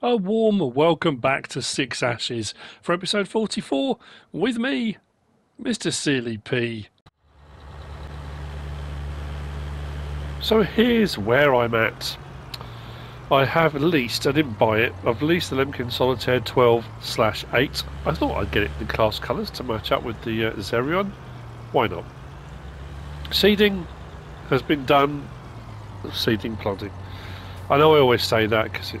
A warm welcome back to Six Ashes for episode 44 with me, Mr. Sealy P. So here's where I'm at. I have leased, I didn't buy it, I've leased the Lemken Solitair 12 slash 8. I thought I'd get it in the Claas colours to match up with the uh, Xerion. Why not? Seeding has been done. Seeding, planting. I know I always say that because it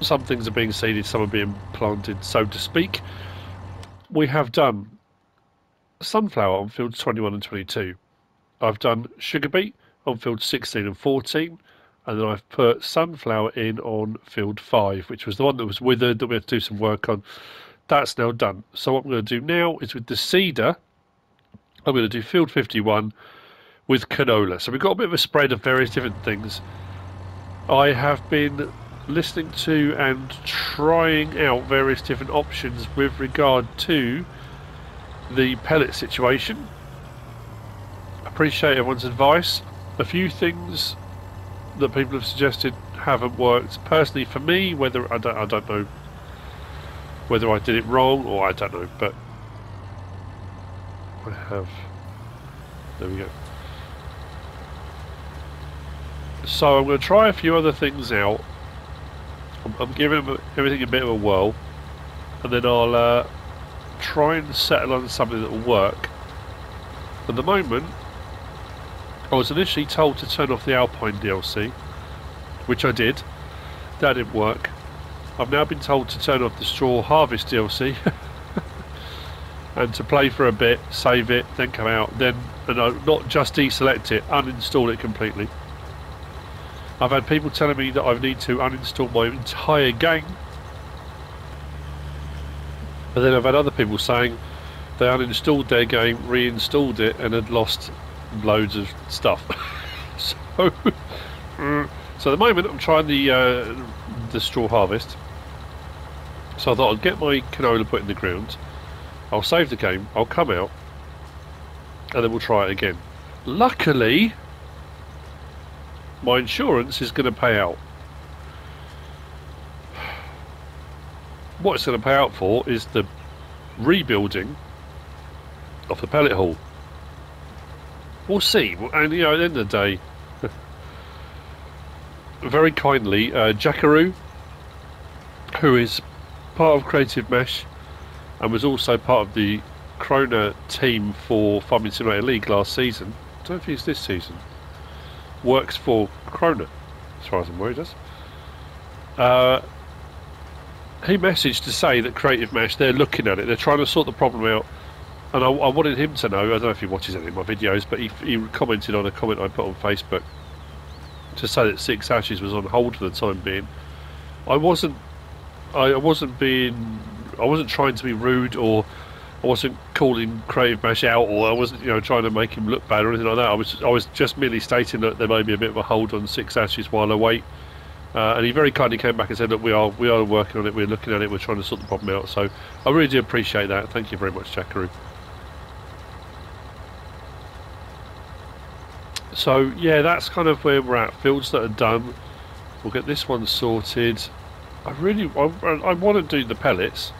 some things are being seeded, some are being planted, so to speak. We have done sunflower on fields 21 and 22. I've done sugar beet on fields 16 and 14, and then I've put sunflower in on field 5, which was the one that was withered that we had to do some work on. That's now done. So what I'm going to do now is with the seeder, I'm going to do field 51 with canola. So we've got a bit of a spread of various different things. I have been listening to and trying out various different options with regard to the pellet situation. Appreciate everyone's advice. A few things that people have suggested haven't worked. Personally, for me, whether I don't, I don't know whether I did it wrong or I don't know, but I have. There we go. So I'm going to try a few other things out I'm, giving everything a bit of a whirl, and then I'll uh, try and settle on something that will work. At the moment, I was initially told to turn off the Alpine DLC, which I did. That didn't work. I've now been told to turn off the Straw Harvest DLC and to play for a bit, save it, then come out, then and not just deselect it, uninstall it completely. I've had people telling me that I need to uninstall my entire game. But then I've had other people saying they uninstalled their game, reinstalled it, and had lost loads of stuff. so, so at the moment I'm trying the uh, the straw harvest. So I thought I'd get my canola put in the ground. I'll save the game. I'll come out, and then we'll try it again. Luckily, my insurance is going to pay out. What it's going to pay out for is the rebuilding of the pellet hall. We'll see. And, you know, at the end of the day, very kindly, uh, Jackaroo, who is part of Creative Mesh and was also part of the Krone team for Farming Simulator League last season. I don't if he's this season works for Krone, as far as I'm aware, he does. Uh, he messaged to say that Creative Mesh, they're looking at it, they're trying to sort the problem out. And I, I wanted him to know, I don't know if he watches any of my videos, but he, he commented on a comment I put on Facebook to say that Six Ashes was on hold for the time being. I wasn't, I wasn't being, I wasn't trying to be rude or I wasn't calling Creative Mesh out, or I wasn't, you know, trying to make him look bad or anything like that. I was, I was just merely stating that there may be a bit of a hold on Six Ashes while I wait. Uh, and he very kindly came back and said, "Look, we are, we are working on it. We're looking at it. We're trying to sort the problem out." So I really do appreciate that. Thank you very much, Jackaroo. So yeah, that's kind of where we're at. Fields that are done. We'll get this one sorted. I really, I, I want to do the pellets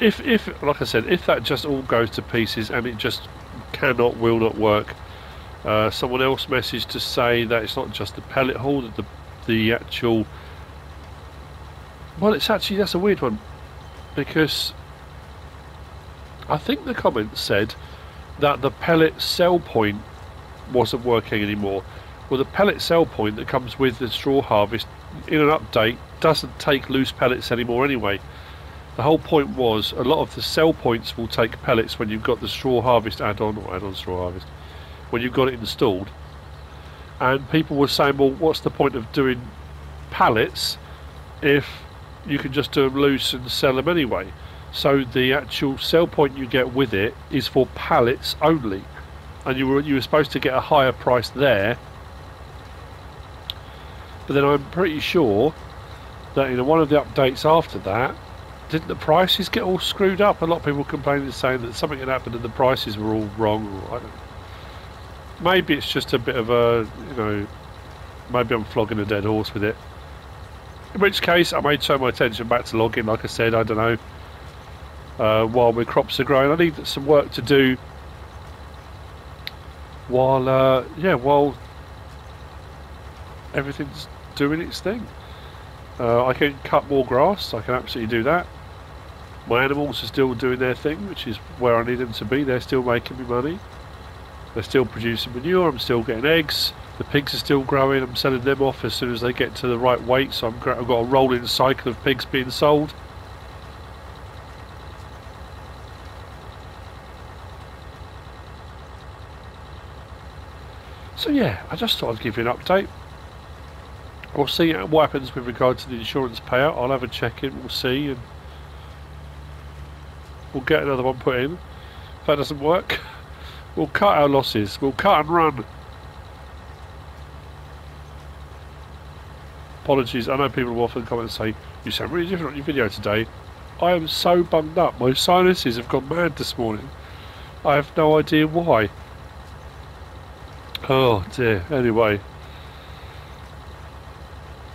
if if like I said, if that just all goes to pieces and it just cannot, will not work, uh, someone else messaged to say that it's not just the pellet hall, that the the actual. Well, it's actually that's a weird one, because I think the comment said that the pellet sell point wasn't working anymore. Well, the pellet sell point that comes with the straw harvest in an update doesn't take loose pellets anymore anyway. The whole point was a lot of the sell points will take pellets when you've got the straw harvest add-on or add-on straw harvest when you've got it installed. And people were saying, well, what's the point of doing pallets if you can just do them loose and sell them anyway? So the actual sell point you get with it is for pallets only, and you were you were supposed to get a higher price there. But then I'm pretty sure that in one of the updates after that, didn't the prices get all screwed up? A lot of people complaining saying that something had happened and the prices were all wrong. Maybe it's just a bit of a, you know, maybe I'm flogging a dead horse with it. In which case, I may turn my attention back to logging, like I said, I don't know, uh, while my crops are growing. I need some work to do while, uh, yeah, while everything's doing its thing. Uh, I can cut more grass, I can absolutely do that. My animals are still doing their thing, which is where I need them to be. They're still making me money. They're still producing manure, I'm still getting eggs. The pigs are still growing, I'm selling them off as soon as they get to the right weight, so i have got a rolling cycle of pigs being sold. So yeah, I just thought I'd give you an update. We'll see what happens with regard to the insurance payout. I'll have a check in, we'll see, and we'll get another one put in. If that doesn't work, we'll cut our losses. We'll cut and run. Apologies, I know people will often come and say, you sound really different on your video today. I am so bummed up. My sinuses have gone mad this morning. I have no idea why. Oh dear. Anyway,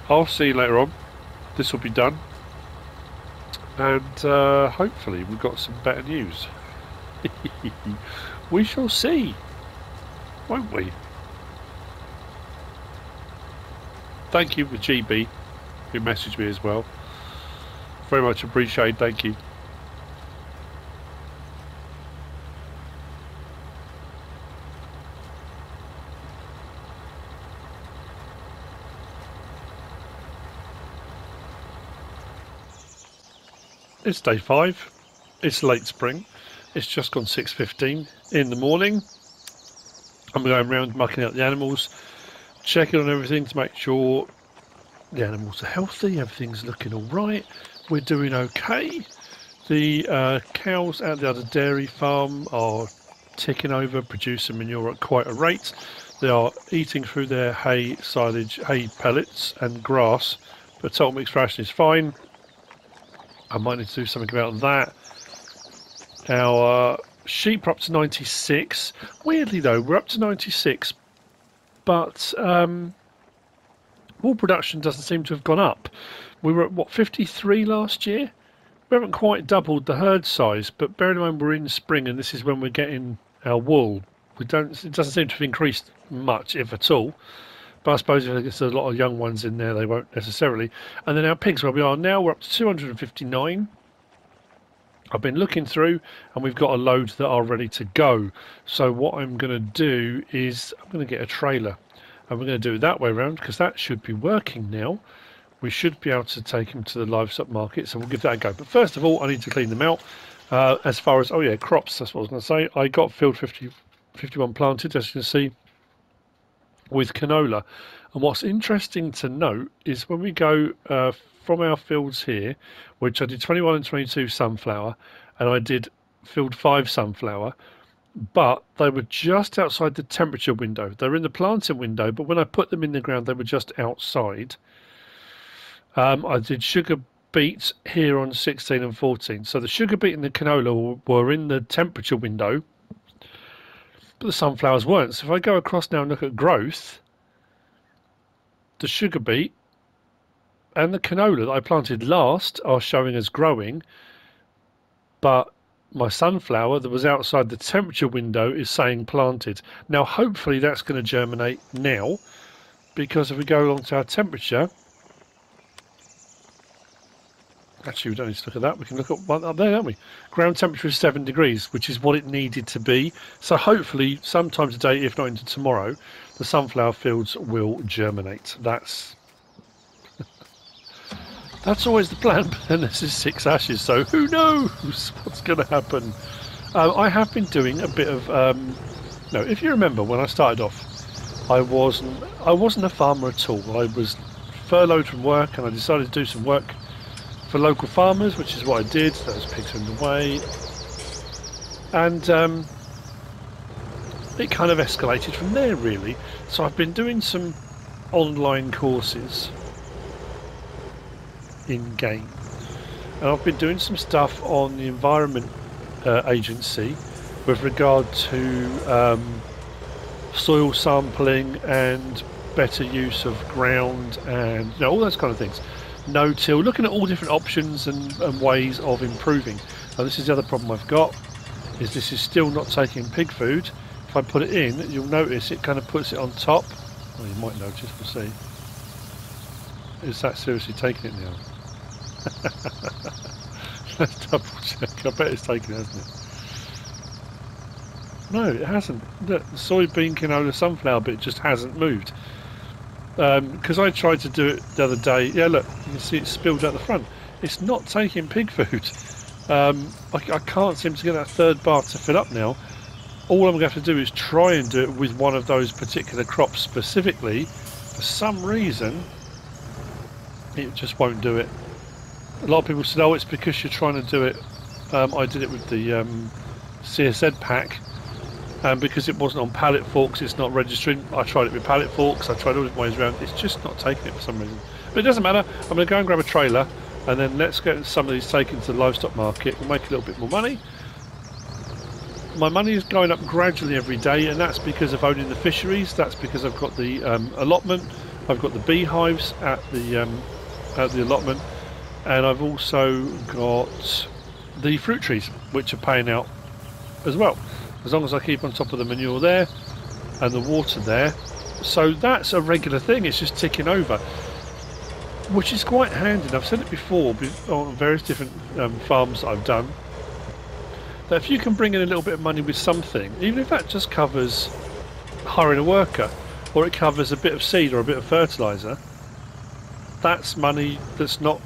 I'll see you later on. This will be done. And uh, hopefully we've got some better news. we shall see, won't we? Thank you for GB, who messaged me as well. Very much appreciated, thank you. It's day five. It's late spring. It's just gone 6.15 in the morning. I'm going around mucking out the animals, checking on everything to make sure the animals are healthy, everything's looking all right, we're doing okay. The uh, cows at the other dairy farm are ticking over, producing manure at quite a rate. They are eating through their hay silage, hay pellets and grass, but total mixed ration is fine. I might need to do something about that. Our sheep are up to 96. Weirdly though, we're up to 96, but um, wool production doesn't seem to have gone up. We were at what 53 last year. We haven't quite doubled the herd size, but bearing in mind we're in spring and this is when we're getting our wool. We don't. It doesn't seem to have increased much, if at all. But I suppose if there's a lot of young ones in there, they won't necessarily. And then our pigs, where we are now, we're up to 259. I've been looking through and we've got a load that are ready to go. So what I'm going to do is I'm going to get a trailer and we're going to do it that way around because that should be working now. We should be able to take them to the livestock market. So we'll give that a go. But first of all, I need to clean them out. Uh, as far as, oh yeah, crops, that's what I was going to say. I got field 50, 51 planted, as you can see with canola. And what's interesting to note is when we go uh, from our fields here, which I did 21 and 22 sunflower, and I did field 5 sunflower, but they were just outside the temperature window. They were in the planting window, but when I put them in the ground, they were just outside. Um, I did sugar beets here on 16 and 14. So the sugar beet and the canola were in the temperature window, but the sunflowers weren't. So if I go across now and look at growth, the sugar beet and the canola that I planted last are showing as growing, but my sunflower that was outside the temperature window is saying planted. Now, hopefully, that's going to germinate now because if we go along to our temperature, Actually, we don't need to look at that. We can look at one up there, don't we? Ground temperature is 7 degrees, which is what it needed to be. So hopefully, sometime today, if not into tomorrow, the sunflower fields will germinate. That's that's always the plan. But then this is six ashes, so who knows what's going to happen? Uh, I have been doing a bit of. Um, no, if you remember when I started off, I wasn't I wasn't a farmer at all. I was furloughed from work, and I decided to do some work for local farmers, which is what I did. Those pigs are in the way. And um, it kind of escalated from there, really. So I've been doing some online courses in game. And I've been doing some stuff on the Environment uh, Agency with regard to um, soil sampling and better use of ground and you know, all those kind of things. No-till, looking at all different options and, and ways of improving. Now this is the other problem I've got, is this is still not taking pig food. If I put it in, you'll notice it kind of puts it on top. Well, you might notice, we'll see. Is that seriously taking it now? Let's double check. I bet it's taken it, hasn't it? No, it hasn't. The soybean canola sunflower bit just hasn't moved. Because um, I tried to do it the other day. Yeah, look, you can see it spilled out the front. It's not taking pig food. Um, I, I, can't seem to get that third bar to fill up now. All I'm going to have to do is try and do it with one of those particular crops specifically. For some reason, it just won't do it. A lot of people said, oh, it's because you're trying to do it. Um, I did it with the um, CSZ pack um, because it wasn't on pallet forks, it's not registering. I tried it with pallet forks, I tried all different ways around. It's just not taking it for some reason. But it doesn't matter. I'm going to go and grab a trailer and then let's get some of these taken to the livestock market. We'll make a little bit more money. My money is going up gradually every day, and that's because of owning the fisheries. That's because I've got the um, allotment. I've got the beehives at the um, at the allotment, and I've also got the fruit trees, which are paying out as well as long as I keep on top of the manure there and the water there. So that's a regular thing, it's just ticking over, which is quite handy. And I've said it before on various different um, farms that I've done, that if you can bring in a little bit of money with something, even if that just covers hiring a worker, or it covers a bit of seed or a bit of fertiliser, that's money that's not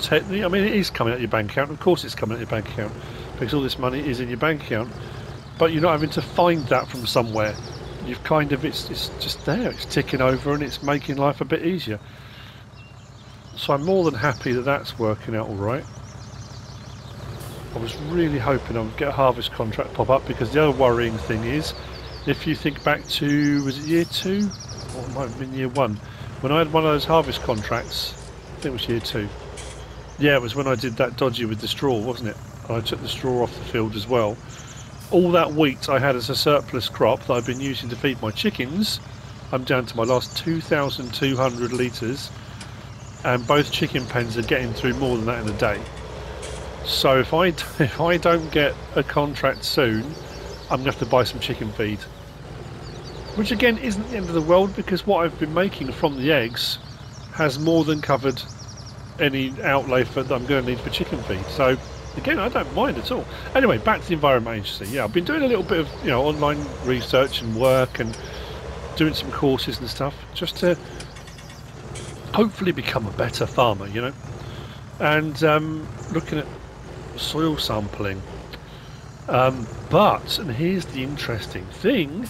technically, I mean, it is coming out your bank account. Of course, it's coming out your bank account because all this money is in your bank account but you're not having to find that from somewhere. You've kind of, it's, it's just there, it's ticking over and it's making life a bit easier. So I'm more than happy that that's working out alright. I was really hoping I'd get a harvest contract pop up because the other worrying thing is, if you think back to, was it year two? Or it might have been year one. When I had one of those harvest contracts, I think it was year two. Yeah, it was when I did that dodgy with the straw, wasn't it? I took the straw off the field as well all that wheat I had as a surplus crop that I've been using to feed my chickens, I'm down to my last 2,200 litres, and both chicken pens are getting through more than that in a day. So if I if I don't get a contract soon, I'm going to have to buy some chicken feed. Which again isn't the end of the world because what I've been making from the eggs has more than covered any outlay for, that I'm going to need for chicken feed. So Again, I don't mind at all. Anyway, back to the Environment Agency. Yeah, I've been doing a little bit of you know online research and work and doing some courses and stuff just to hopefully become a better farmer. You know, and um, looking at soil sampling. Um, but and here's the interesting thing.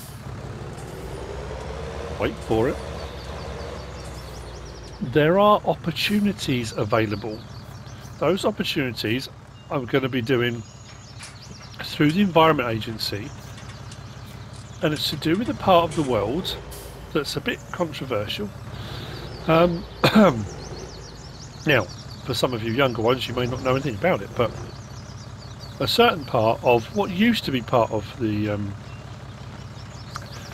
Wait for it. There are opportunities available. Those opportunities I'm going to be doing through the Environment Agency, and it's to do with a part of the world that's a bit controversial. Um, now, for some of you younger ones, you may not know anything about it, but a certain part of what used to be part of the um,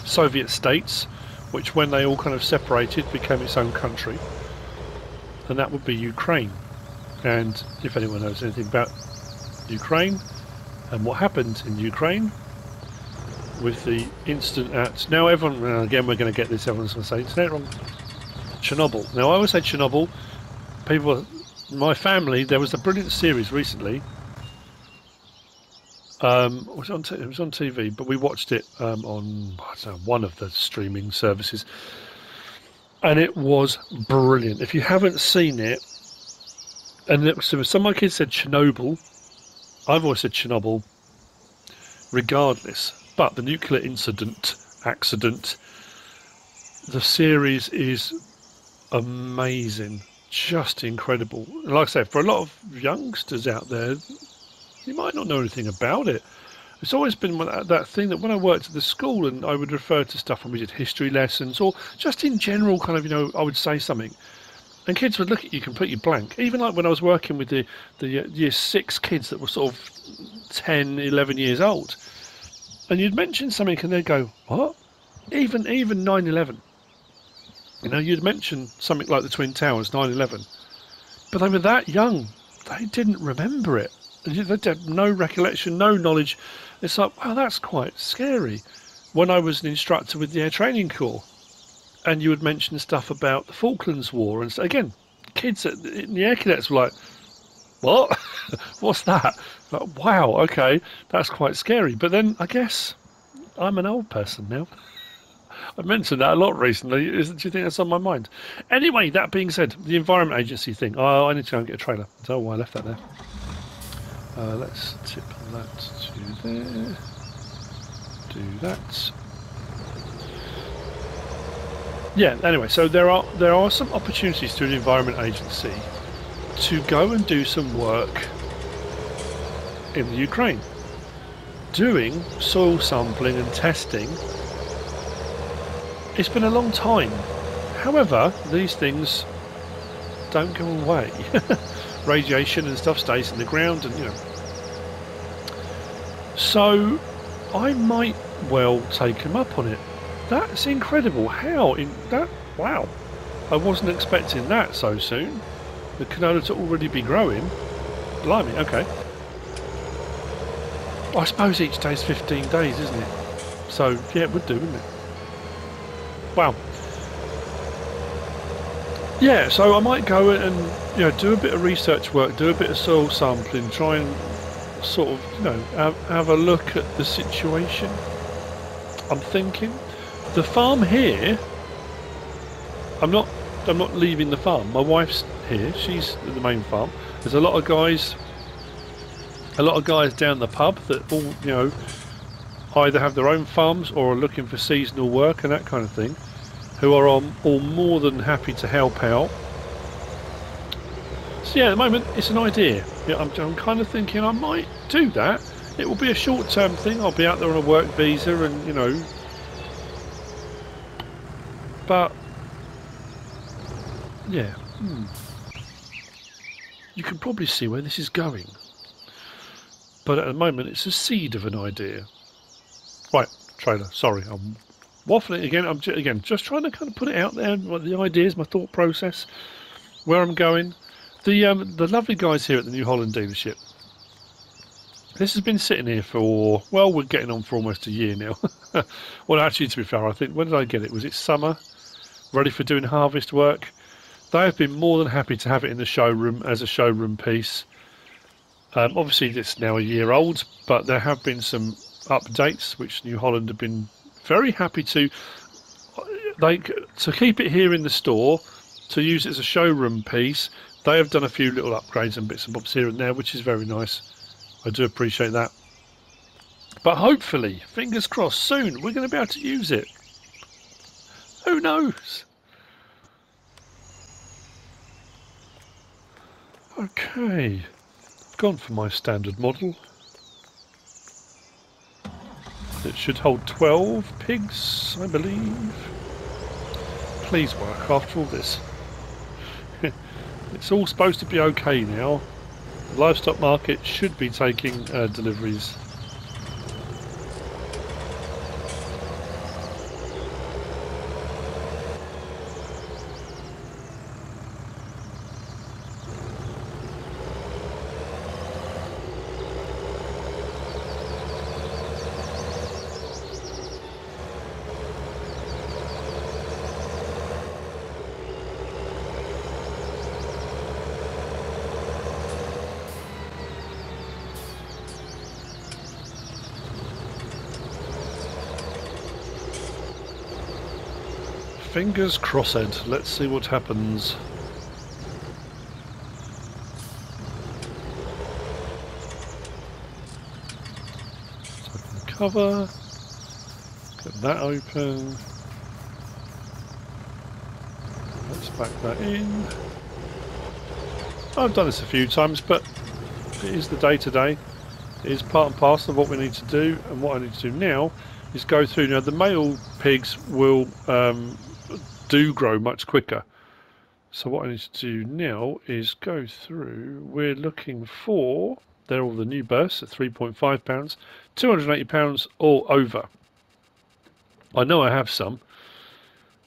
Soviet states, which when they all kind of separated became its own country, and that would be Ukraine. And if anyone knows anything about Ukraine and what happened in Ukraine with the incident at now everyone again we're going to get this everyone's going to say it's wrong? Chernobyl. Now I always say Chernobyl. People my family there was a brilliant series recently. Um, it was on it was on TV but we watched it um, on know, one of the streaming services. And it was brilliant. If you haven't seen it and was, some of my kids said Chernobyl I've always said Chernobyl, regardless. But the nuclear incident, accident, the series is amazing, just incredible. Like I said, for a lot of youngsters out there, you might not know anything about it. It's always been that thing that when I worked at the school and I would refer to stuff when we did history lessons or just in general, kind of, you know, I would say something and kids would look at you completely blank. Even like when I was working with the the uh, year six kids that were sort of 10, 11 years old, and you'd mention something and they'd go, "What?" Even even 9/11. You know, you'd mention something like the Twin Towers, 9/11, but they were that young. They didn't remember it. They had no recollection, no knowledge. It's like, wow, that's quite scary. When I was an instructor with the Air Training Corps, and you would mention stuff about the Falklands War, and so, again, kids in the Air Cadets were like, what? What's that? Like, wow, okay, that's quite scary. But then I guess I'm an old person now. I mentioned that a lot recently. Is, do you think that's on my mind? Anyway, that being said, the Environment Agency thing. Oh, I need to go and get a trailer. Oh, why I left that there. Uh, let's tip that to there. Do that. Yeah. Anyway, so there are there are some opportunities through the Environment Agency to go and do some work in the Ukraine, doing soil sampling and testing. It's been a long time. However, these things don't go away. Radiation and stuff stays in the ground, and you know. So, I might well take him up on it. That's incredible. How in that? Wow, I wasn't expecting that so soon. The canola to already be growing. Blimey, okay. I suppose each day's 15 days, isn't it? So, yeah, it would do, wouldn't it? Wow. Yeah, so I might go and you know do a bit of research work, do a bit of soil sampling, try and sort of you know have, have a look at the situation. I'm thinking the farm here. I'm not. I'm not leaving the farm. My wife's here. She's at the main farm. There's a lot of guys, a lot of guys down the pub that all you know either have their own farms or are looking for seasonal work and that kind of thing, who are all more than happy to help out. So yeah, at the moment it's an idea. Yeah, I'm, I'm kind of thinking I might do that. It will be a short-term thing. I'll be out there on a work visa, and you know, but yeah. Hmm you can probably see where this is going. But at the moment, it's a seed of an idea. Right, trailer. Sorry, I'm waffling again. I'm again just trying to kind of put it out there. What the ideas, my thought process, where I'm going. The um, the lovely guys here at the New Holland dealership. This has been sitting here for well, we're getting on for almost a year now. well, actually, to be fair, I think when did I get it? Was it summer? Ready for doing harvest work they have been more than happy to have it in the showroom as a showroom piece. Um, obviously, it's now a year old, but there have been some updates which New Holland have been very happy to like to keep it here in the store to use it as a showroom piece. They have done a few little upgrades and bits and bobs here and there, which is very nice. I do appreciate that. But hopefully, fingers crossed, soon we're going to be able to use it. Who knows? Okay, gone for my standard model. It should hold 12 pigs, I believe. Please work after all this. it's all supposed to be okay now. The livestock market should be taking uh, deliveries Fingers crossed. Let's see what happens. cover. Get that open. Let's back that in. I've done this a few times, but it is the day-to-day. -day. It is part and parcel of what we need to do, and what I need to do now is go through. Now, the male pigs will um, do grow much quicker. So what I need to do now is go through. We're looking for, they're all the new bursts at £3.5, £280 or over. I know I have some.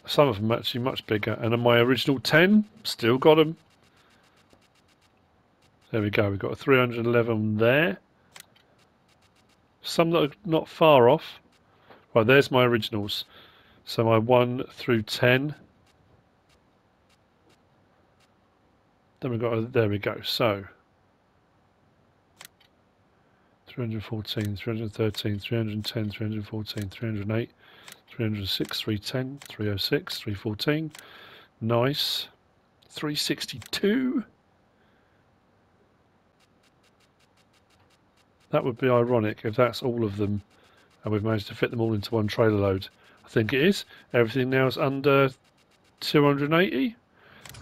Some of them actually much bigger. And my original 10, still got them. There we go. We've got a 311 there. Some that are not far off. Right, there's my originals. So my 1 through 10. Then we've got, there we go. So 314, 313, 310, 314, 308, 306, 310, 306, 314. Nice. 362. That would be ironic if that's all of them and we've managed to fit them all into one trailer load. I think it is. Everything now is under 280.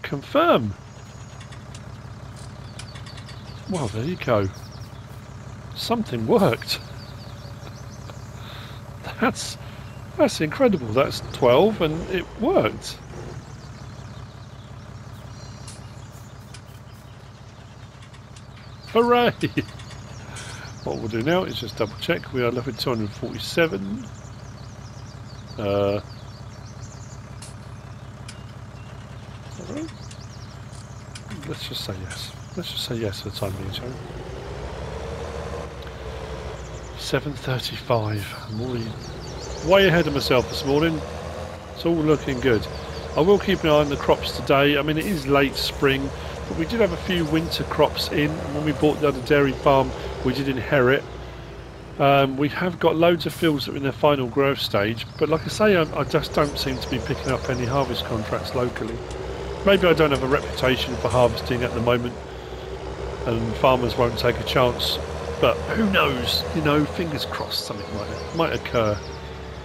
Confirm. Well, there you go. Something worked. That's that's incredible. That's 12 and it worked. Hooray! What we'll do now is just double check. We are with 247. Uh, let's just say yes. Let's just say yes for the time being, shall we? 7.35. I'm already way ahead of myself this morning. It's all looking good. I will keep an eye on the crops today. I mean, it is late spring, but we did have a few winter crops in. When we bought the other dairy farm, we did inherit. Um, we have got loads of fields that are in their final growth stage, but like I say, I, I just don't seem to be picking up any harvest contracts locally. Maybe I don't have a reputation for harvesting at the moment, and farmers won't take a chance. But who knows? You know, fingers crossed, something might might occur.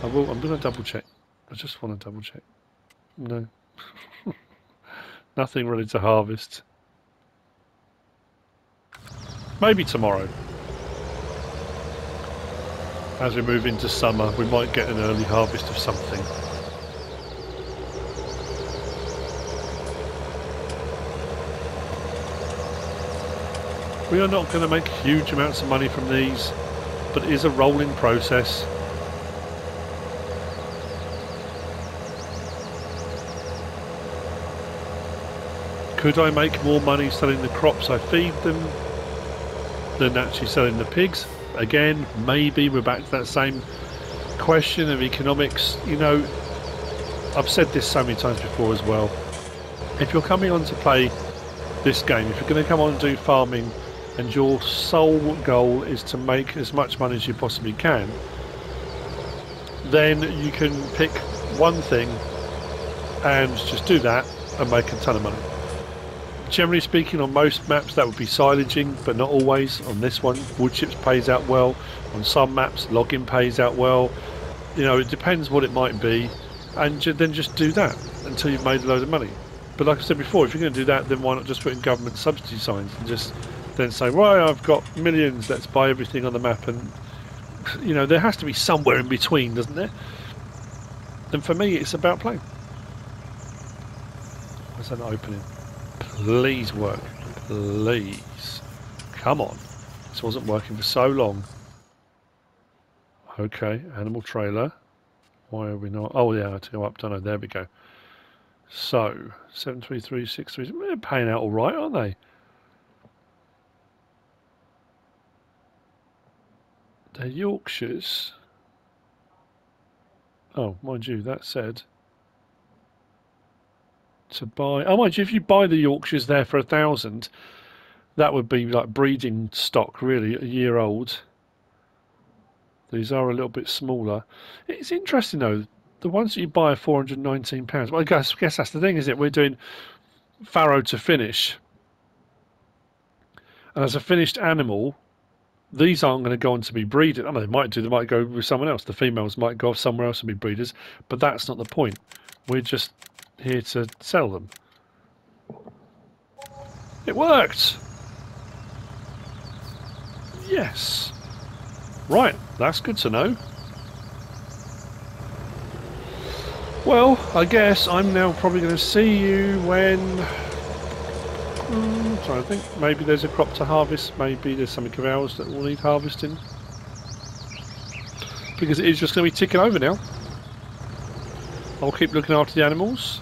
I will. I'm going to double check. I just want to double check. No, nothing ready to harvest. Maybe tomorrow. As we move into summer, we might get an early harvest of something. We are not going to make huge amounts of money from these, but it is a rolling process. Could I make more money selling the crops I feed them than actually selling the pigs? Again, maybe we're back to that same question of economics. You know, I've said this so many times before as well. If you're coming on to play this game, if you're going to come on and do farming and your sole goal is to make as much money as you possibly can, then you can pick one thing and just do that and make a ton of money generally speaking, on most maps that would be silaging, but not always. On this one, wood chips pays out well. On some maps, logging pays out well. You know, it depends what it might be, and then just do that until you've made a load of money. But like I said before, if you're going to do that, then why not just put in government subsidy signs and just then say, right, I've got millions, let's buy everything on the map, and you know, there has to be somewhere in between, doesn't there? And for me, it's about playing. Where's that opening? Please work. Please. Come on. This wasn't working for so long. Okay, animal trailer. Why are we not? Oh, yeah, to go up, don't I? There we go. So, 73363, they're paying out all right, aren't they? They're Yorkshires. Oh, mind you, that said, to buy. Oh, mind if you buy the Yorkshires there for a thousand, that would be like breeding stock, really, a year old. These are a little bit smaller. It's interesting though. The ones that you buy are four hundred nineteen pounds. Well, I guess, guess that's the thing, is it? We're doing farrow to finish, and as a finished animal, these aren't going to go on to be breeders. I mean, they might do. They might go with someone else. The females might go off somewhere else and be breeders, but that's not the point. We're just here to sell them. It worked! Yes. Right, that's good to know. Well, I guess I'm now probably going to see you when... I'm trying to think. Maybe there's a crop to harvest. Maybe there's something of ours that will need harvesting. Because it is just going to be ticking over now. I'll keep looking after the animals.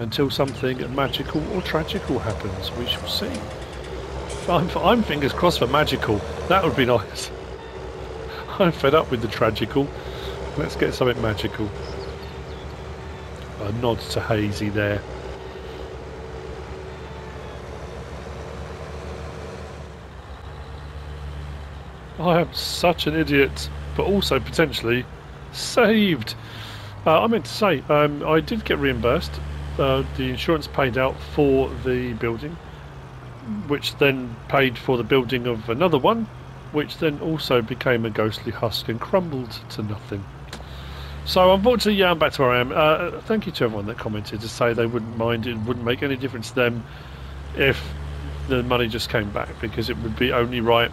Until something magical or tragical happens. We shall see. I'm, I'm fingers crossed for magical. That would be nice. I'm fed up with the tragical. Let's get something magical. A nod to Hazy there. I am such an idiot, but also potentially saved. Uh, I meant to say, um, I did get reimbursed. Uh, the insurance paid out for the building, which then paid for the building of another one, which then also became a ghostly husk and crumbled to nothing. So unfortunately, yeah, I'm back to where I am. Uh, thank you to everyone that commented to say they wouldn't mind. It wouldn't make any difference to them if the money just came back because it would be only right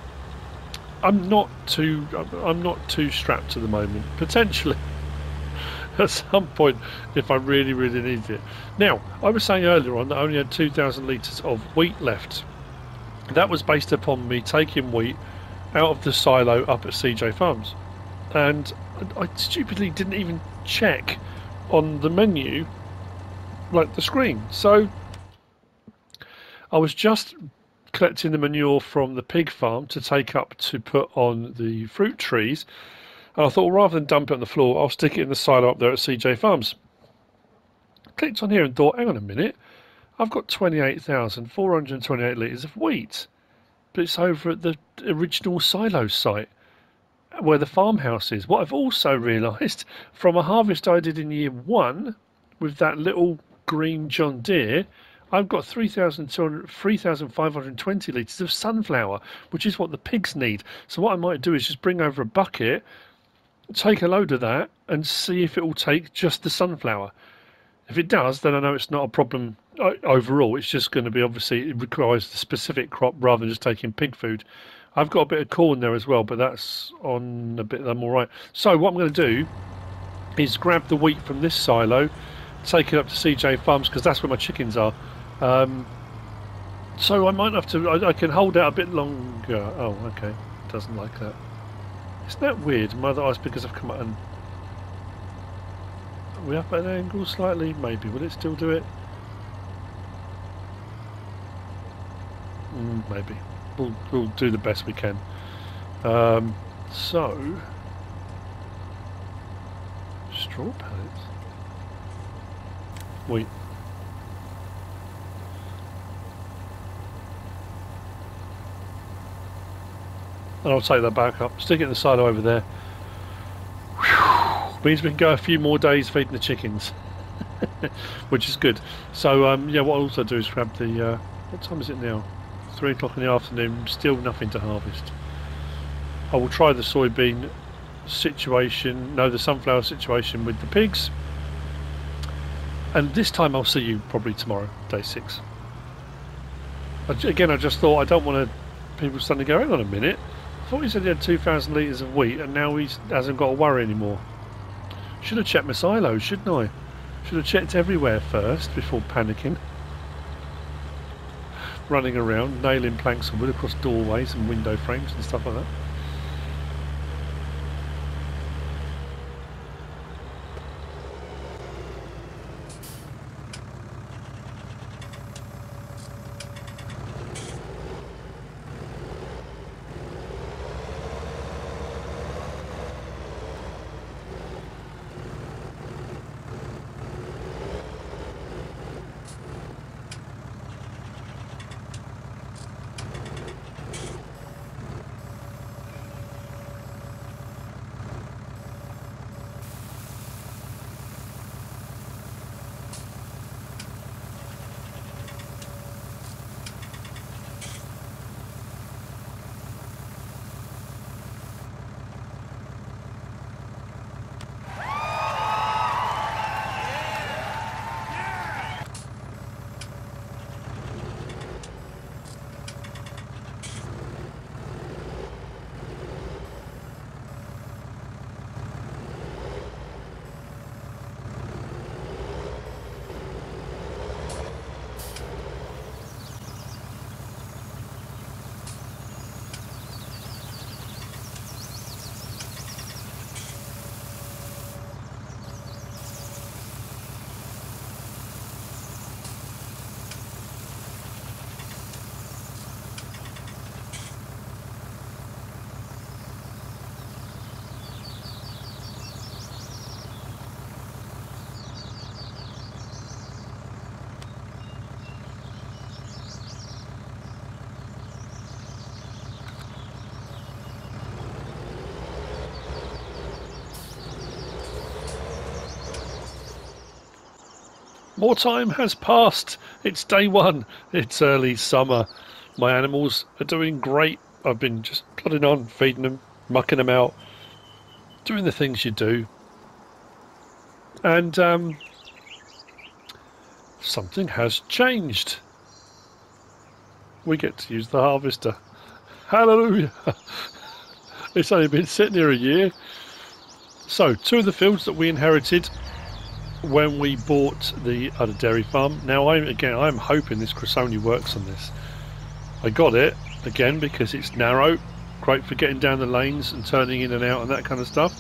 I'm not too I'm not too strapped at the moment. Potentially, at some point, if I really really need it. Now, I was saying earlier on that I only had 2,000 litres of wheat left. That was based upon me taking wheat out of the silo up at CJ Farms, and I stupidly didn't even check on the menu, like the screen. So I was just collecting the manure from the pig farm to take up to put on the fruit trees. And I thought, well, rather than dump it on the floor, I'll stick it in the silo up there at CJ Farms. Clicked on here and thought, hang on a minute, I've got 28,428 litres of wheat, but it's over at the original silo site where the farmhouse is. What I've also realised from a harvest I did in year one with that little green John Deere I've got 3,520 litres of sunflower, which is what the pigs need. So what I might do is just bring over a bucket, take a load of that, and see if it will take just the sunflower. If it does, then I know it's not a problem uh, overall. It's just going to be obviously it requires the specific crop rather than just taking pig food. I've got a bit of corn there as well, but that's on a bit. I'm all right. So what I'm going to do is grab the wheat from this silo, take it up to CJ Farms because that's where my chickens are um, so I might have to. I, I, can hold out a bit longer. Oh, okay. Doesn't like that. Isn't that weird? My other eyes because I've come out and we up at an angle slightly. Maybe will it still do it? Mm, maybe. We'll we'll do the best we can. Um, so straw pellets. Wait. And I'll take that back up, stick it in the silo over there. Whew, means we can go a few more days feeding the chickens, which is good. So um, yeah, what I'll also do is grab the. Uh, what time is it now? Three o'clock in the afternoon. Still nothing to harvest. I will try the soybean situation. No, the sunflower situation with the pigs. And this time I'll see you probably tomorrow, day six. Again, I just thought I don't want to people suddenly go, hang on a minute, thought he said he had 2,000 litres of wheat and now he hasn't got to worry anymore. Should have checked my silos, shouldn't I? Should have checked everywhere first before panicking. Running around, nailing planks of wood across doorways and window frames and stuff like that. More time has passed. It's day one. It's early summer. My animals are doing great. I've been just plodding on, feeding them, mucking them out, doing the things you do. And um, something has changed. We get to use the harvester. Hallelujah! it's only been sitting here a year. So, two of the fields that we inherited when we bought the other dairy farm. Now, I'm again, I'm hoping this Cressoni works on this. I got it again because it's narrow, great for getting down the lanes and turning in and out and that kind of stuff.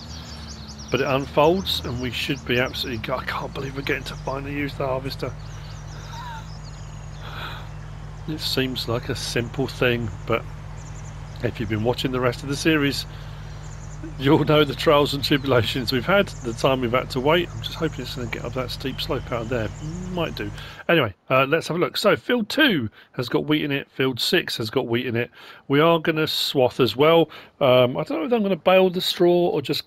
But it unfolds, and we should be absolutely. I can't believe we're getting to finally use the harvester. It seems like a simple thing, but if you've been watching the rest of the series, you'll know the trials and tribulations we've had, the time we've had to wait. I'm just hoping it's going to get up that steep slope out there. Might do. Anyway, uh, let's have a look. So, field two has got wheat in it. Field six has got wheat in it. We are going to swath as well. Um, I don't know if I'm going to bale the straw or just.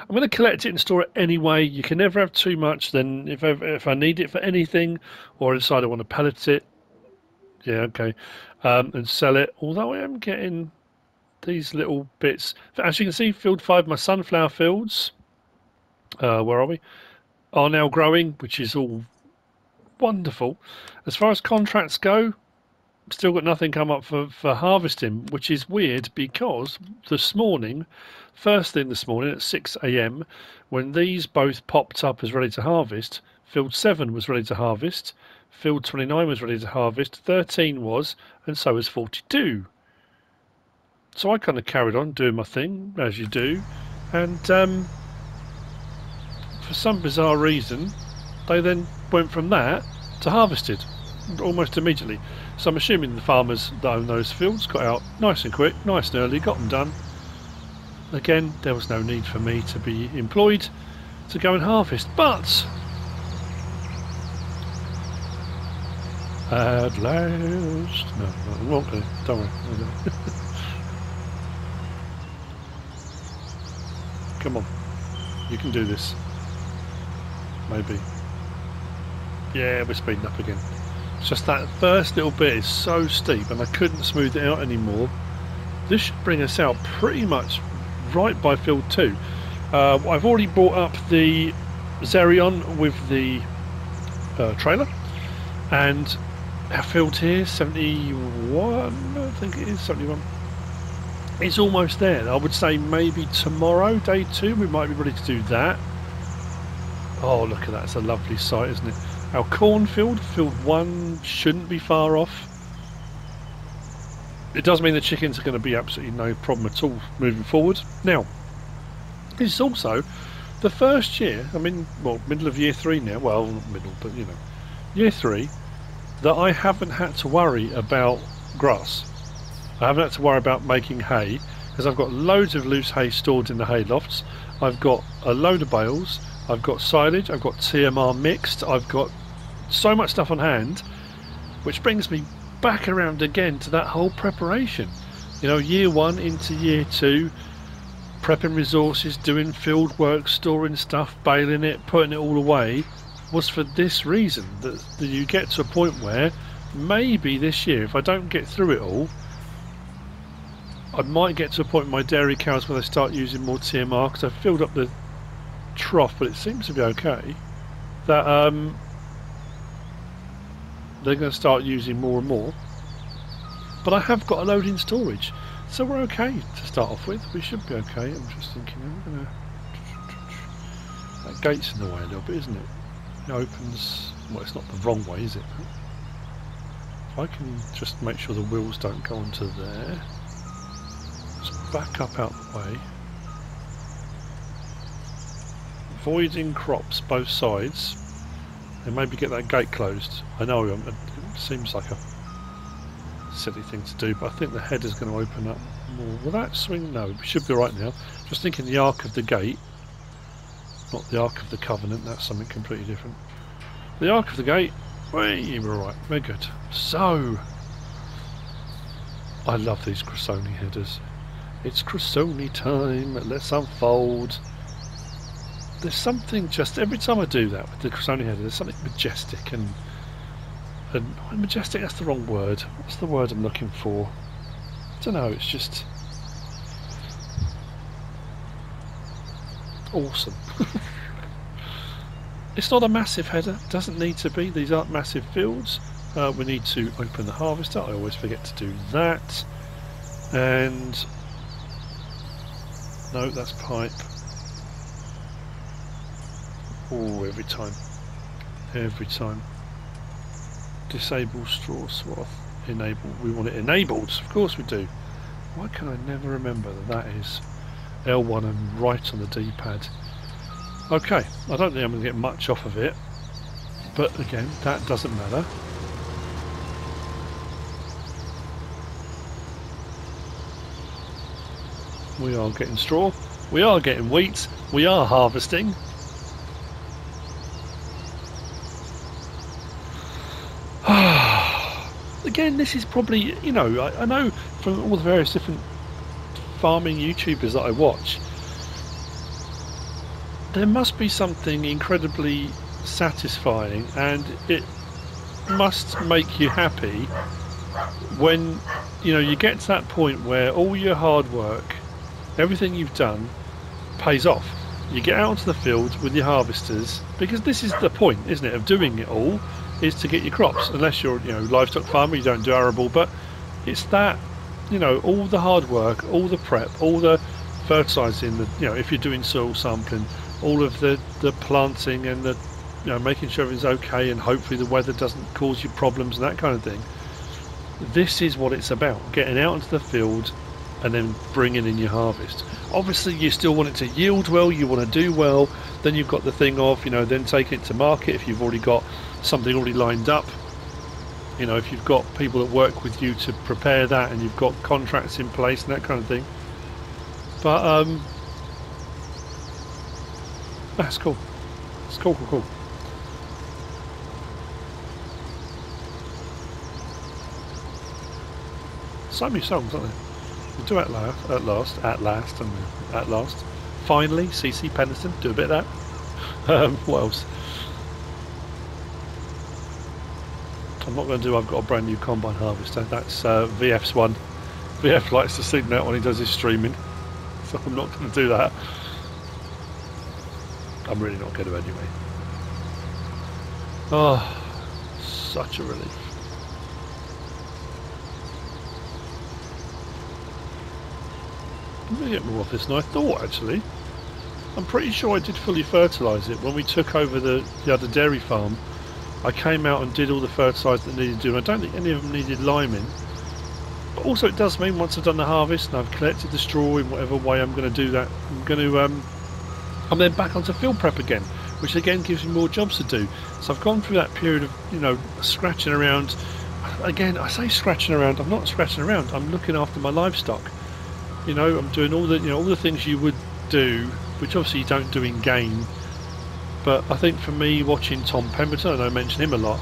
I'm going to collect it and store it anyway. You can never have too much. Then, if I, if I need it for anything, or I decide I want to pellet it, yeah, okay, um, and sell it. Although I am getting these little bits. As you can see, field five, my sunflower fields, uh, where are we, are now growing, which is all wonderful. As far as contracts go, still got nothing come up for, for harvesting, which is weird because this morning, first thing this morning at 6 a.m., when these both popped up as ready to harvest, field 7 was ready to harvest, field 29 was ready to harvest, 13 was, and so was 42 so I kind of carried on doing my thing as you do, and um, for some bizarre reason, they then went from that to harvested almost immediately. So I'm assuming the farmers that own those fields got out nice and quick, nice and early, got them done. Again, there was no need for me to be employed to go and harvest, but at last, no, I'm not. Don't worry. Come on. You can do this. Maybe. Yeah, we're speeding up again. It's just that first little bit is so steep and I couldn't smooth it out anymore. This should bring us out pretty much right by field 2. Uh, I've already brought up the Xerion with the uh, trailer and our field here 71 I think it is 71 it's almost there. I would say maybe tomorrow, day two, we might be ready to do that. Oh, look at that. It's a lovely sight, isn't it? Our cornfield, field one, shouldn't be far off. It does mean the chickens are going to be absolutely no problem at all moving forward. Now, is also the first year, I mean, well, middle of year three now, well, middle, but you know, year three, that I haven't had to worry about grass. I haven't had to worry about making hay because I've got loads of loose hay stored in the hay lofts. I've got a load of bales. I've got silage. I've got TMR mixed. I've got so much stuff on hand, which brings me back around again to that whole preparation. You know, year one into year two, prepping resources, doing field work, storing stuff, baling it, putting it all away, was for this reason that, that you get to a point where maybe this year, if I don't get through it all, I might get to a point with my dairy cows where they start using more TMR because I've filled up the trough, but it seems to be okay. That um, they're going to start using more and more. But I have got a load in storage, so we're okay to start off with. We should be okay. I'm just thinking, I'm gonna... that gate's in the way a little bit, isn't it? It opens. Well, it's not the wrong way, is it? If I can just make sure the wheels don't go onto there back up out the way. Avoiding crops both sides. And maybe get that gate closed. I know um, it seems like a silly thing to do, but I think the head is going to open up more. Will that swing? No, we should be right now. Just thinking the arc of the gate, not the Ark of the Covenant, that's something completely different. The arc of the gate, we're right, we're good. So, I love these Cressoni headers. It's Cressoni time, let's unfold. there's something just every time I do that with the Cressoni header, there's something majestic and and majestic. That's the wrong word. What's the word I'm looking for? I don't know. It's just awesome. it's not a massive header. Doesn't need to be. These aren't massive fields. Uh, we need to open the harvester. I always forget to do that. And no, that's pipe. Oh, every time. Every time. Disable straw swath. Enable. We want it enabled. Of course we do. Why can I never remember that that is L1 and right on the D-pad? Okay, I don't think I'm going to get much off of it. But again, that doesn't matter. We are getting straw. We are getting wheat. We are harvesting. Again, this is probably, you know, I, I know from all the various different farming YouTubers that I watch, there must be something incredibly satisfying and it must make you happy when you know you get to that point where all your hard work everything you've done pays off you get out onto the field with your harvesters because this is the point isn't it of doing it all is to get your crops. Unless you're, you know, livestock farmer, you don't do arable, but it's that, you know, all the hard work, all the prep, all the fertilising, the, you know, if you're doing soil sampling, all of the the planting and the, you know, making sure everything's okay, and hopefully the weather doesn't cause you problems and that kind of thing. This is what it's about: getting out into the field and then bringing in your harvest. Obviously, you still want it to yield well, you want to do well. Then you've got the thing of, you know, then taking it to market if you've already got something already lined up. You know, if you've got people that work with you to prepare that and you've got contracts in place and that kind of thing. But um, that's cool. It's cool, cool, cool. So many songs, aren't there? Do at last, at last, at last, and at last. Finally, CeCe Peniston, do a bit of that. Um, what else? I'm not going to do I've got a brand new combine harvester. That's uh, VF's one. VF likes to sing that when he does his streaming, so I'm not going to do that. I'm really not going to anyway. Oh, such a relief. To get more of this than I thought actually. I'm pretty sure I did fully fertilise it when we took over the, the other dairy farm. I came out and did all the fertiliser that needed to do. I don't think any of them needed liming. But also it does mean once I've done the harvest and I've collected the straw in whatever way I'm going to do that, I'm going to um, I'm then back onto field prep again, which again gives me more jobs to do. So I've gone through that period of you know scratching around. Again, I say scratching around. I'm not scratching around. I'm looking after my livestock. You know, I'm doing all the you know all the things you would do, which obviously you don't do in game but I think for me, watching Tom Pemberton, I I mention him a lot,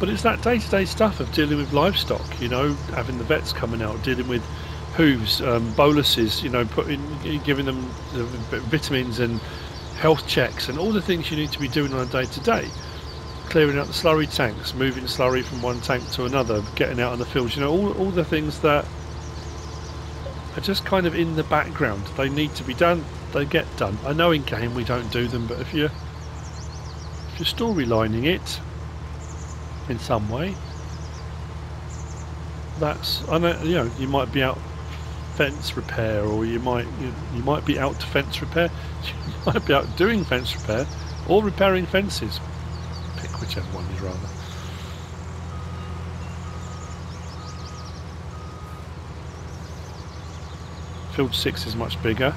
but it's that day-to-day stuff of dealing with livestock. You know, having the vets coming out, dealing with hooves, um, boluses. You know, putting, giving them the vitamins and health checks and all the things you need to be doing on a day-to-day. Clearing out the slurry tanks, moving slurry from one tank to another, getting out on the fields. You know, all all the things that are just kind of in the background. They need to be done. They get done. I know in game we don't do them, but if you if you're storylining it in some way, that's I know you know you might be out fence repair, or you might you, you might be out to fence repair, you might be out doing fence repair, or repairing fences. Pick whichever one you'd rather. Field 6 is much bigger.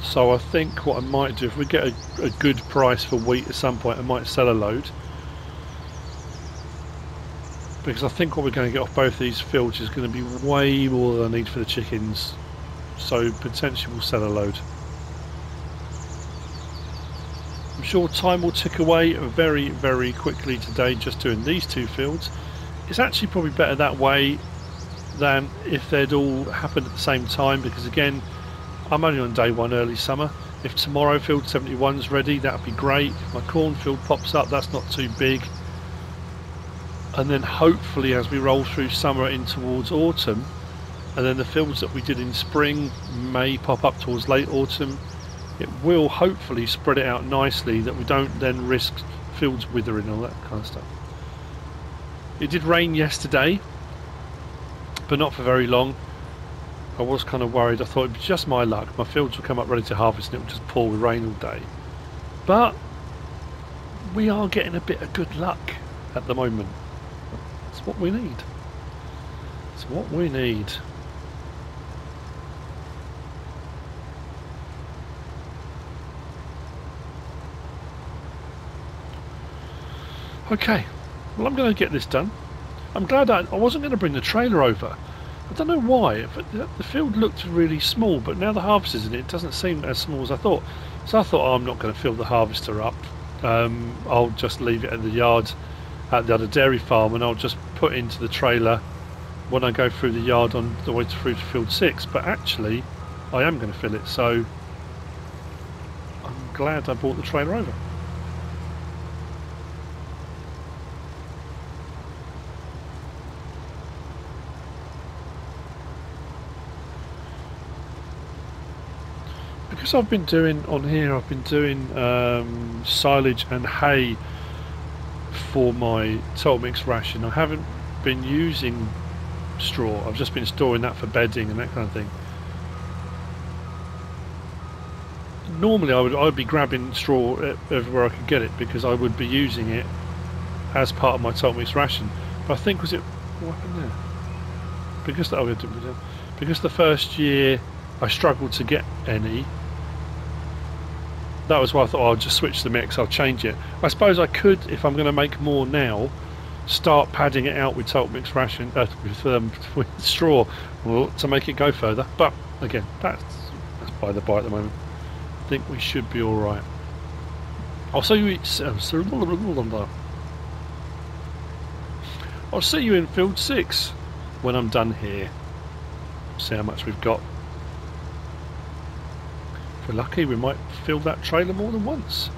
So I think what I might do, if we get a, a good price for wheat at some point, I might sell a load. Because I think what we're going to get off both these fields is going to be way more than I need for the chickens. So potentially we'll sell a load. I'm sure time will tick away very, very quickly today just doing these two fields. It's actually probably better that way than if they'd all happened at the same time because again I'm only on day one early summer. If tomorrow field 71's ready, that would be great. If my cornfield pops up, that's not too big. And then hopefully as we roll through summer in towards autumn, and then the fields that we did in spring may pop up towards late autumn, it will hopefully spread it out nicely that we don't then risk fields withering and all that kind of stuff. It did rain yesterday, but not for very long. I was kind of worried. I thought it'd be just my luck. My fields will come up ready to harvest and it will just pour with rain all day. But we are getting a bit of good luck at the moment. It's what we need. It's what we need. Okay, well I'm going to get this done. I'm glad I, I wasn't going to bring the trailer over. I don't know why. But the field looked really small, but now the harvest is in it, it doesn't seem as small as I thought. So I thought, oh, I'm not going to fill the harvester up. Um, I'll just leave it in the yard at the other dairy farm, and I'll just put into the trailer when I go through the yard on the way through to field six. But actually, I am going to fill it, so I'm glad I brought the trailer over. Because I've been doing on here, I've been doing um, silage and hay for my total mix ration. I haven't been using straw. I've just been storing that for bedding and that kind of thing. Normally, I would I would be grabbing straw everywhere I could get it because I would be using it as part of my total mix ration. But I think was it what happened there? Because oh, because the first year I struggled to get any that was why I thought oh, I'll just switch the mix, I'll change it. I suppose I could, if I'm going to make more now, start padding it out with total mix ration, uh, with, um, with straw to make it go further. But again, that's, that's by the by at the moment. I think we should be alright. I'll see you. I'll see you in field six when I'm done here. See how much we've got we're lucky, we might fill that trailer more than once.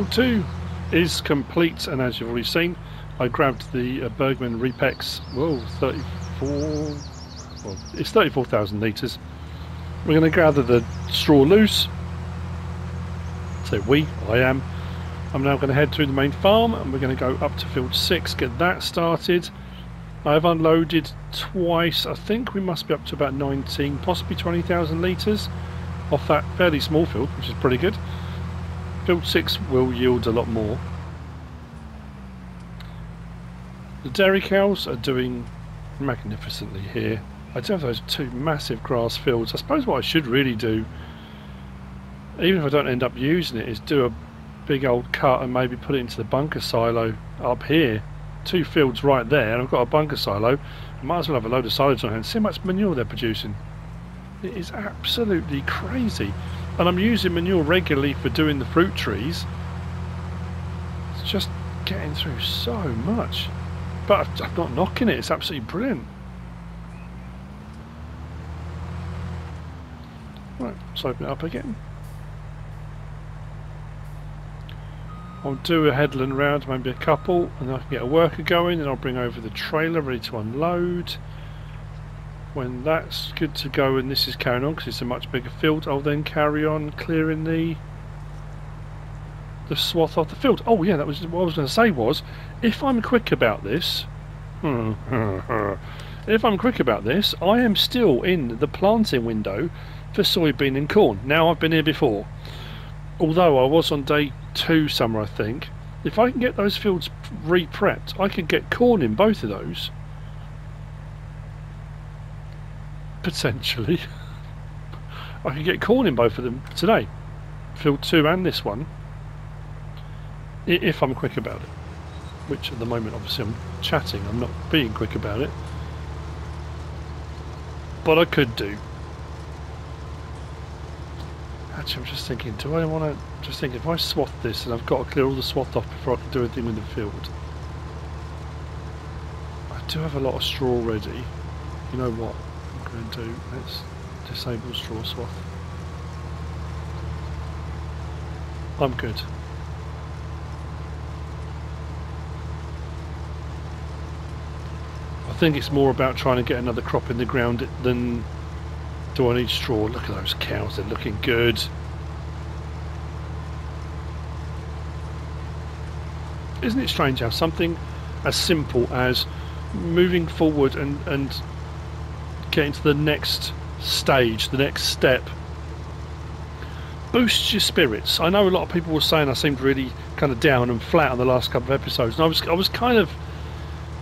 Field 2 is complete and as you've already seen I grabbed the uh, Bergmann Repex, whoa 34, well it's 34,000 litres. We're going to gather the straw loose, so we, I am. I'm now going to head through the main farm and we're going to go up to field 6, get that started. I've unloaded twice, I think we must be up to about 19, possibly 20,000 litres off that fairly small field, which is pretty good. Field 6 will yield a lot more. The dairy cows are doing magnificently here. I do have those two massive grass fields. I suppose what I should really do, even if I don't end up using it, is do a big old cut and maybe put it into the bunker silo up here two fields right there, and I've got a bunker silo. I might as well have a load of silage on hand. See how much manure they're producing. It is absolutely crazy. And I'm using manure regularly for doing the fruit trees. It's just getting through so much. But I'm not knocking it, it's absolutely brilliant. Right, let's open it up again. I'll do a headland round, maybe a couple, and I can get a worker going, and I'll bring over the trailer ready to unload. When that's good to go and this is carrying on because it's a much bigger field, I'll then carry on clearing the the swath of the field. Oh yeah, that was what I was going to say was, if I'm quick about this, if I'm quick about this, I am still in the planting window for soybean and corn. Now I've been here before. Although I was on day two summer I think, if I can get those fields re-prepped, I could get corn in both of those. Potentially. I could get corn in both of them today. Field 2 and this one. If I'm quick about it. Which at the moment obviously I'm chatting, I'm not being quick about it. But I could do. Actually, I'm just thinking, do I want to... Just think, if I swath this and I've got to clear all the swath off before I can do anything with the field. I do have a lot of straw ready. You know what going to do? Let's disable straw swath. I'm good. I think it's more about trying to get another crop in the ground than do I need straw? Look at those cows, they're looking good. Isn't it strange how something as simple as moving forward and, and getting to the next stage, the next step, boosts your spirits. I know a lot of people were saying I seemed really kind of down and flat on the last couple of episodes, and I was I was kind of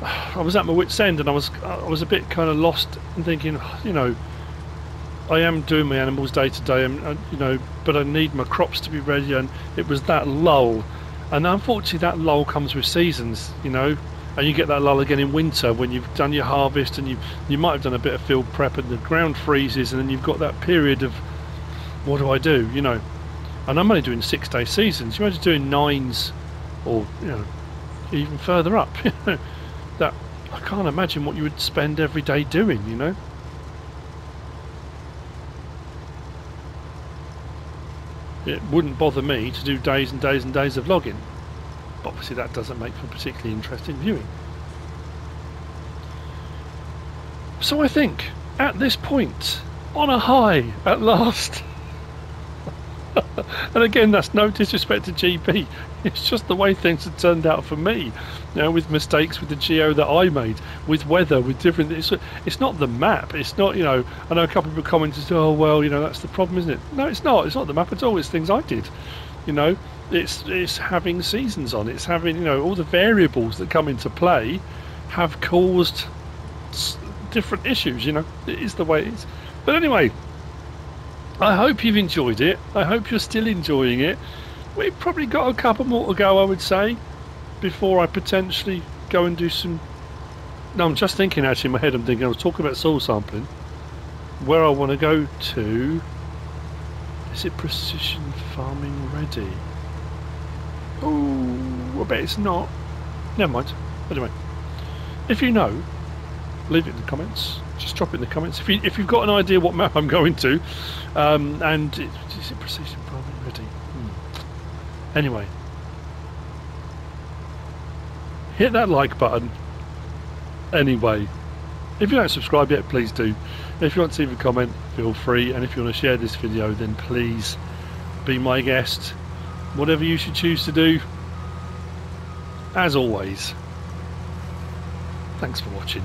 I was at my wits' end, and I was I was a bit kind of lost and thinking, you know, I am doing my animals day to day, and uh, you know, but I need my crops to be ready, and it was that lull, and unfortunately that lull comes with seasons, you know, and you get that lull again in winter when you've done your harvest and you you might have done a bit of field prep and the ground freezes, and then you've got that period of what do I do, you know, and I'm only doing six day seasons. You imagine doing nines, or you know, even further up, that I can't imagine what you would spend every day doing, you know. it wouldn't bother me to do days and days and days of logging. Obviously that doesn't make for particularly interesting viewing. So I think, at this point, on a high at last, and again, that's no disrespect to GB. It's just the way things have turned out for me. You know, with mistakes with the geo that I made, with weather, with different. It's, it's not the map. It's not, you know. I know a couple of people commented, "Oh well, you know, that's the problem, isn't it?" No, it's not. It's not the map at all. It's things I did. You know, it's it's having seasons on. It's having you know all the variables that come into play have caused different issues. You know, it is the way it is. But anyway, I hope you've enjoyed it. I hope you're still enjoying it. We've probably got a couple more to go, I would say, before I potentially go and do some... No, I'm just thinking actually in my head, I'm thinking, I was talking about soil sampling. Where I want to go to... Is it precision farming ready? Oh, I bet it's not. Never mind. Anyway, if you know, leave it in the comments. Just drop it in the comments if you if you've got an idea what map I'm going to, um, and it, is it precision farming ready? Hmm. Anyway, hit that like button. Anyway, if you don't subscribe yet, please do. If you want to leave a comment, feel free, and if you want to share this video, then please be my guest. Whatever you should choose to do. As always, thanks for watching.